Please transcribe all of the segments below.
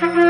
Hi.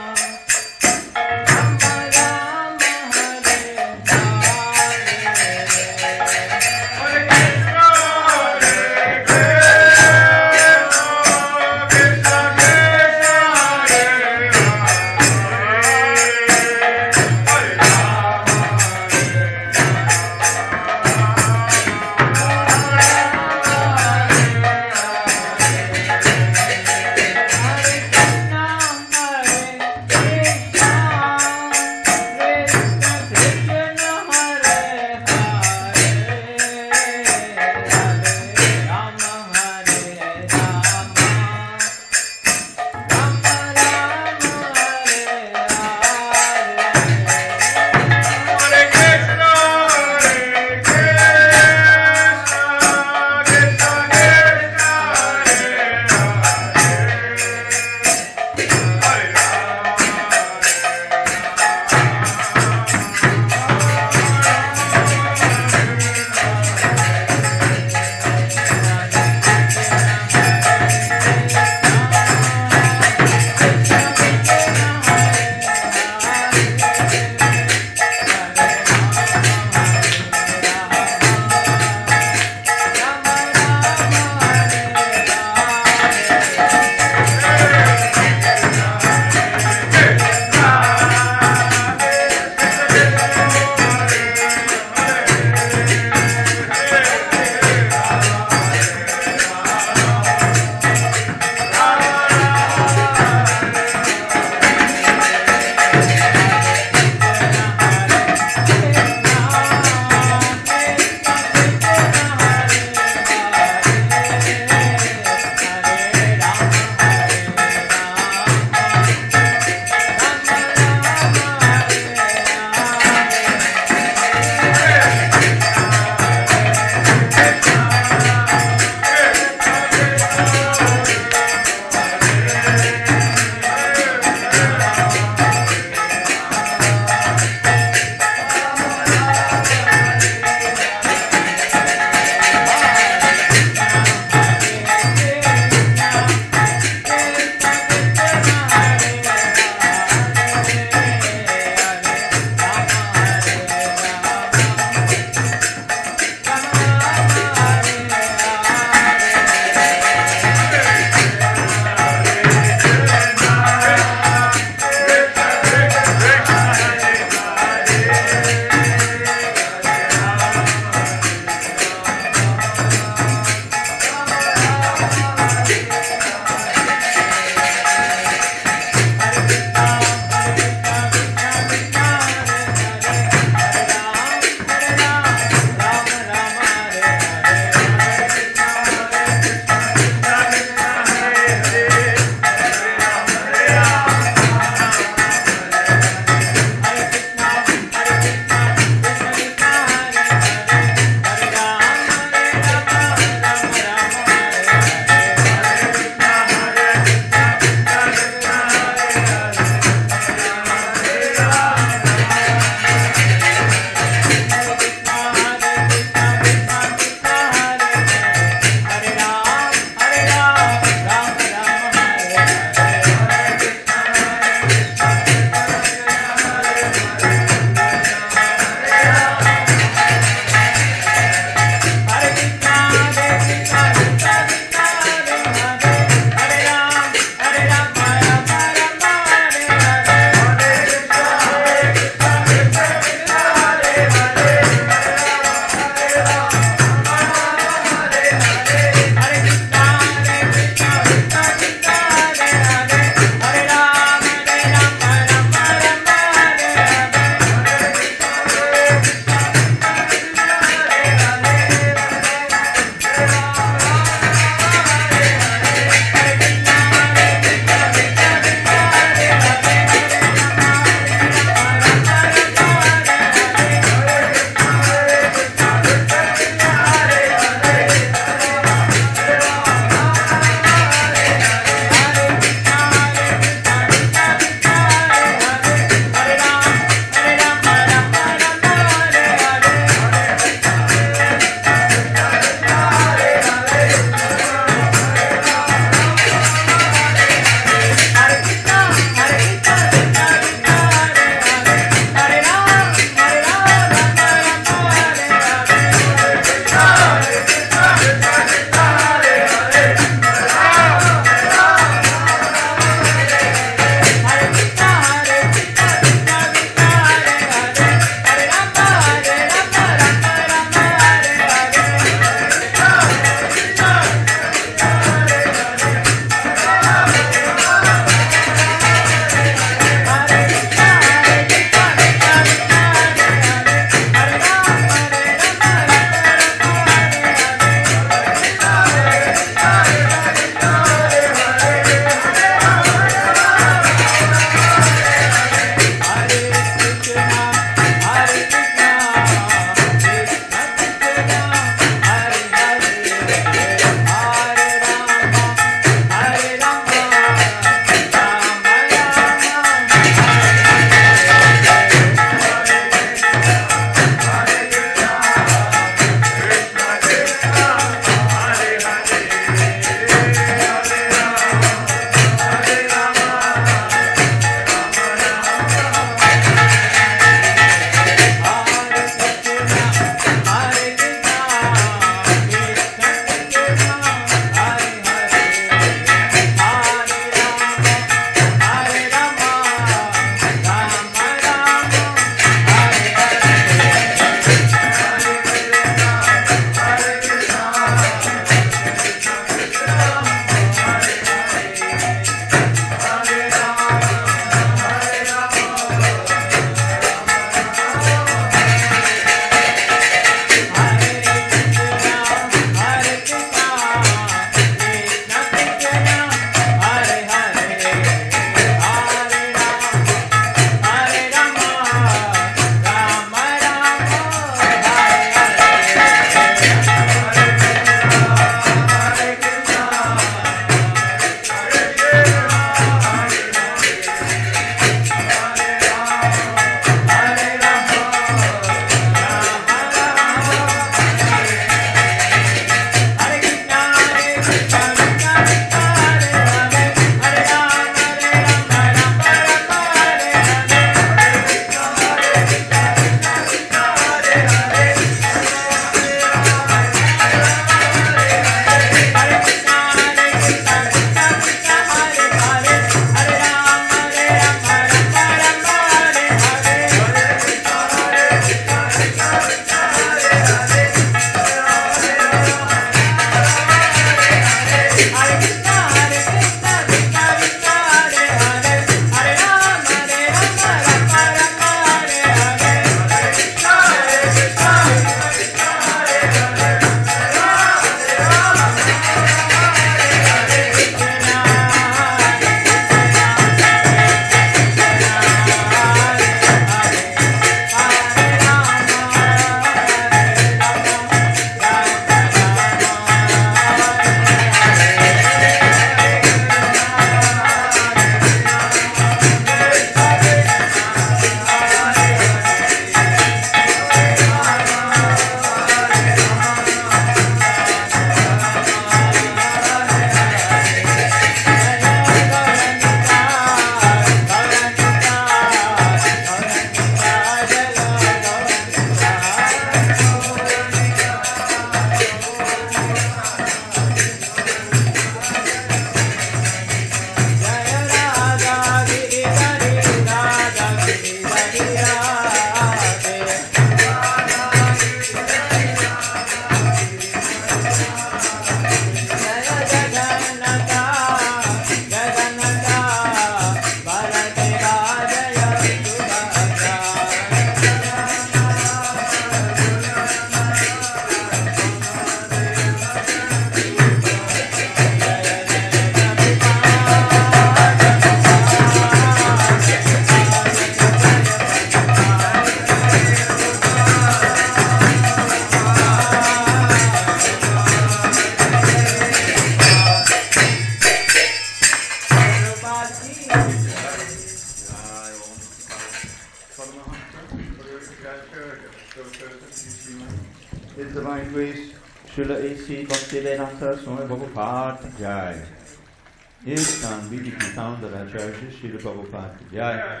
Sambhiji ki Soundaracharya Srila Prabhupada ki Jai.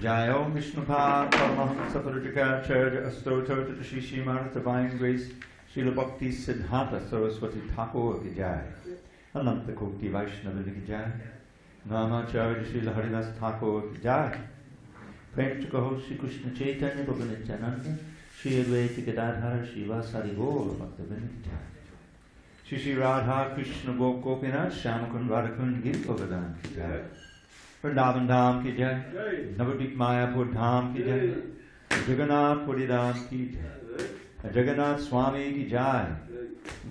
Jai Om Vishnupad Paramahamsa Paritika Paritikacharya Astroto Tatashi Srimata Divine Grace Srila Bhakti Siddhanta Saraswati Thakur ki Jai. Ananta Kokti Vaishnava ki Jai. Namacharya Srila Haridas Thakur ki Jai. प्रेम Krishna Chaitanya Bhagavan Chananda Shri Nityanand Shri Advaita केदारधारा श्रीवासारि गौर भक्त बिंद श्री श्री राधा कृष्ण गोको के गोपीनाथ श्याम कुंड राधाकुंड गिर गोवर्धन की जय वृंदावन धाम की जय नवदीप मायापुर धाम की जय जगन्नाथ पुरी धाम की जय जगन्नाथ स्वामी की जय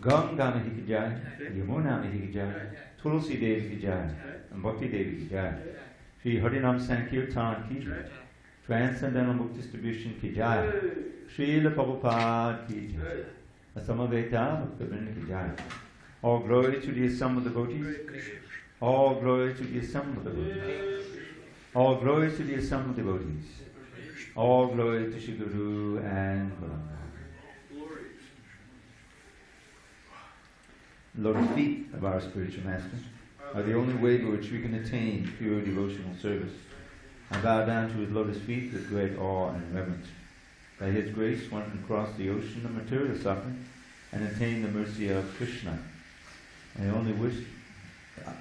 गंगा मेरी की जय यमुना मेरी की जय तुलसी देव की जय भक्ति देवी की जय श्री हरिनाम संकीर्तन की जय ट्रांसेंडेंटल बुक डिस्ट्रीब्यूशन की जय श्रील प्रभुपाद की जय Asamaveta Bhaktivinoda Jai. All glory to the assembled devotees. All glory to the assembled devotees. All glory to the assembled devotees. All glory to Shri Guru and Guru. Lotus feet of our spiritual master are the only way by which we can attain pure devotional service. I bow down to his lotus feet with great awe and reverence. By his grace one can cross the ocean of material suffering and attain the mercy of Krishna. I only wish I-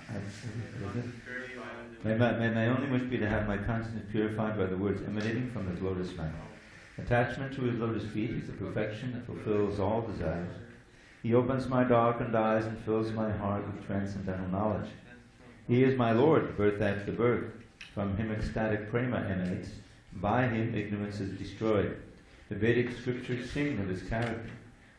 May my, may my only wish be to have my conscience purified by the words emanating from his lotus mouth. Attachment to his lotus feet is the perfection that fulfills all desires. He opens my darkened eyes and fills my heart with transcendental knowledge. He is my Lord, birth after birth. From him ecstatic prema emanates. By him ignorance is destroyed. The Vedic scriptures sing of his character.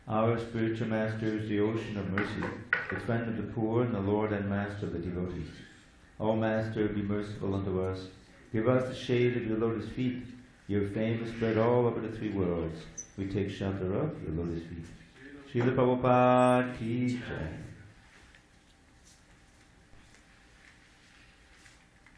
Our spiritual master is the ocean of mercy, the friend of the poor and the Lord and master of the devotees. O Master, be merciful unto us. Give us the shade of your lotus feet. Your fame is spread all over the three worlds. We take shelter of your lotus feet. Srila Prabhupada ki jai.